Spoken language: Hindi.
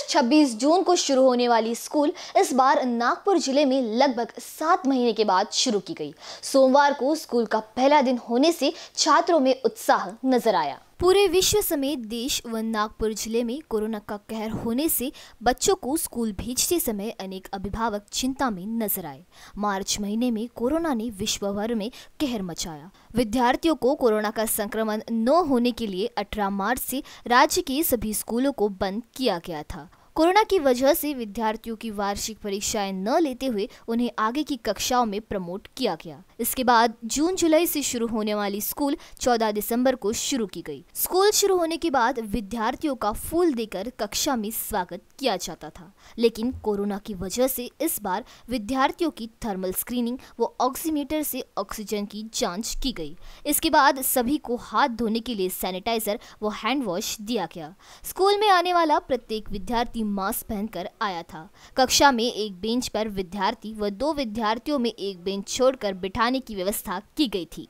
वर्ष 26 जून को शुरू होने वाली स्कूल इस बार नागपुर ज़िले में लगभग सात महीने के बाद शुरू की गई। सोमवार को स्कूल का पहला दिन होने से छात्रों में उत्साह नज़र आया। पूरे विश्व समेत देश व नागपुर ज़िले में कोरोना का कहर होने से बच्चों को स्कूल भेजते समय अनेक अभिभावक चिंता में नज़र आए। मार्च महीने में कोरोना ने विश्व भर में कहर मचाया। विद्यार्थियों को कोरोना का संक्रमण न होने के लिए 18 मार्च से राज्य के सभी स्कूलों को बंद किया गया था। कोरोना की वजह से विद्यार्थियों की वार्षिक परीक्षाएँ न लेते हुए उन्हें आगे की कक्षाओं में प्रमोट किया गया। इसके बाद जून, जुलाई से शुरू होने वाली स्कूल 14 दिसंबर को शुरू की गई। स्कूल शुरू होने के बाद विद्यार्थियों का फूल देकर कक्षा में स्वागत किया जाता था। लेकिन कोरोना की वजह से इस बार विद्यार्थियों की थर्मल स्क्रीनिंग व ऑक्सीमीटर से ऑक्सीजन की जाँच की गई। इसके बाद सभी को हाथ धोने के लिए सैनिटाइजर व हैंड वॉश दिया गया। स्कूल में आने वाला प्रत्येक विद्यार्थी मास्क पहनकर आया था। कक्षा में एक बेंच पर विद्यार्थी व दो विद्यार्थियों में एक बेंच छोड़कर बिठाने की व्यवस्था की गई थी।